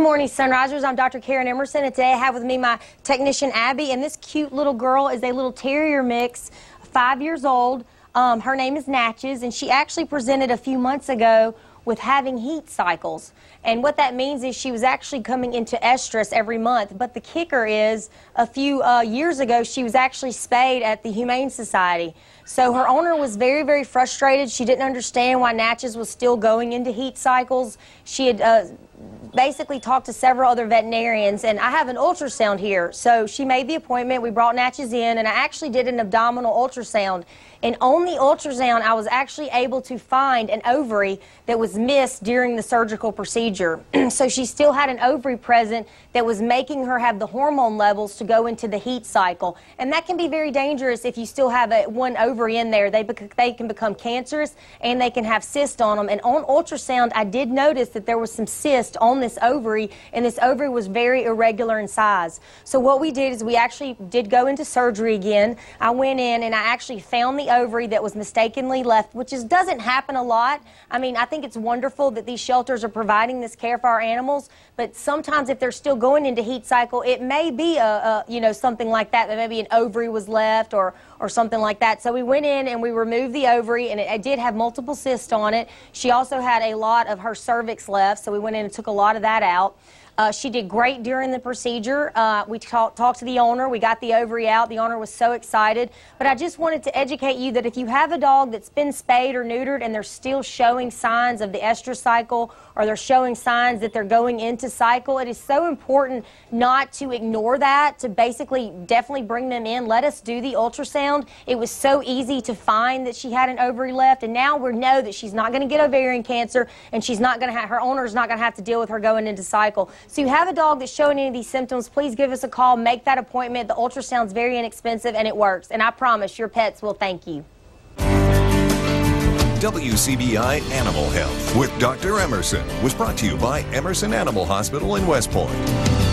morning, Sunrisers. I'm Dr. Karen Emerson, and today I have with me my technician, Abby, and this cute little girl is a little terrier mix, five years old. Um, her name is Natchez, and she actually presented a few months ago with having heat cycles. And what that means is she was actually coming into estrus every month. But the kicker is a few uh, years ago, she was actually spayed at the Humane Society. So her owner was very, very frustrated. She didn't understand why Natchez was still going into heat cycles. She had uh, basically talked to several other veterinarians, and I have an ultrasound here. So she made the appointment. We brought Natchez in, and I actually did an abdominal ultrasound. And on the ultrasound, I was actually able to find an ovary that was missed during the surgical procedure. so she still had an ovary present that was making her have the hormone levels to go into the heat cycle. And that can be very dangerous if you still have a, one ovary in there. They, they can become cancerous and they can have cysts on them. And on ultrasound, I did notice that there was some cyst on this ovary, and this ovary was very irregular in size. So what we did is we actually did go into surgery again. I went in and I actually found the ovary that was mistakenly left, which is, doesn't happen a lot. I mean, I think it's wonderful that these shelters are providing this care for our animals, but sometimes if they're still going into heat cycle, it may be a, a you know something like that. That maybe an ovary was left or or something like that. So we went in and we removed the ovary, and it, it did have multiple cysts on it. She also had a lot of her cervix left, so we went in and took a lot of that out. Uh, she did great during the procedure. Uh, we talked talk to the owner. We got the ovary out. The owner was so excited. But I just wanted to educate you that if you have a dog that's been spayed or neutered and they're still showing signs of the estrus cycle or they're showing signs that they're going into cycle, it is so important not to ignore that, to basically definitely bring them in. Let us do the ultrasound. It was so easy to find that she had an ovary left, and now we know that she's not going to get ovarian cancer and she's not going to have, her owner's not going to have to deal with her going into cycle. So you have a dog that's showing any of these symptoms, please give us a call, make that appointment. The ultrasound's very inexpensive and it works. And I promise your pets will thank you. WCBI Animal Health with Dr. Emerson was brought to you by Emerson Animal Hospital in West Point.